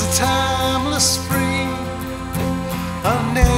It's a timeless spring, a